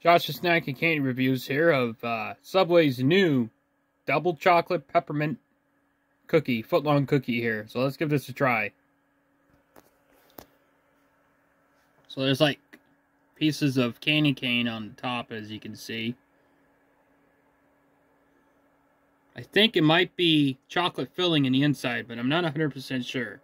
Josh's Snack and Candy reviews here of uh, Subway's new double chocolate peppermint cookie, footlong cookie here. So let's give this a try. So there's like pieces of candy cane on the top as you can see. I think it might be chocolate filling in the inside, but I'm not 100% sure.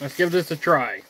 Let's give this a try.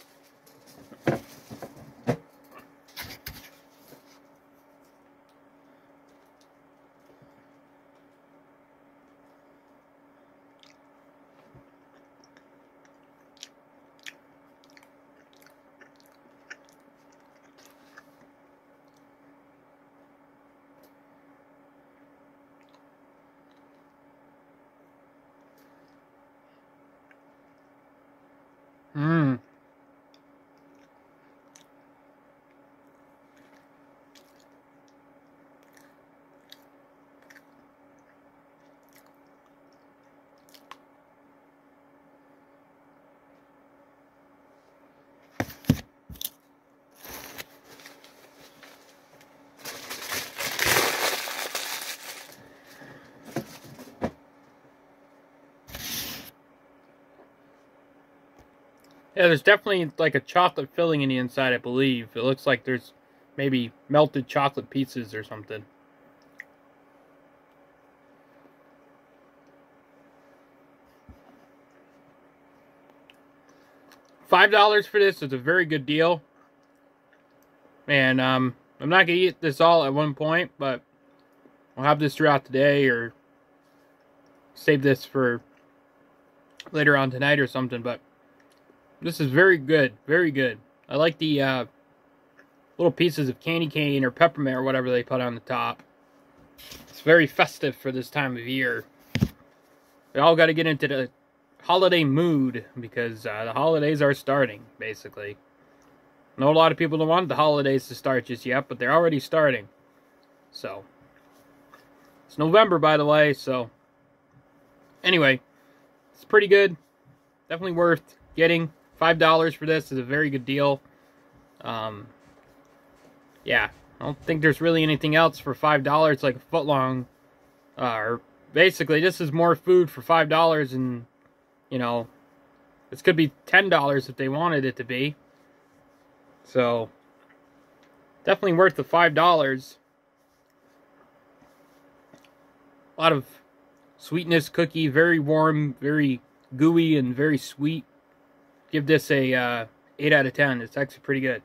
Yeah, there's definitely like a chocolate filling in the inside, I believe. It looks like there's maybe melted chocolate pieces or something. Five dollars for this is a very good deal. And um, I'm not gonna eat this all at one point, but I'll have this throughout the day or save this for later on tonight or something. But this is very good. Very good. I like the uh, little pieces of candy cane or peppermint or whatever they put on the top. It's very festive for this time of year. We all got to get into the holiday mood because uh, the holidays are starting, basically. I know a lot of people don't want the holidays to start just yet, but they're already starting. So, it's November, by the way, so anyway, it's pretty good. Definitely worth getting. Five dollars for this is a very good deal. Um, yeah, I don't think there's really anything else for five dollars like a foot long. Uh, or basically, this is more food for five dollars, and you know, this could be ten dollars if they wanted it to be. So, definitely worth the five dollars. A lot of sweetness cookie, very warm, very gooey, and very sweet give this a uh, 8 out of 10. It's actually pretty good.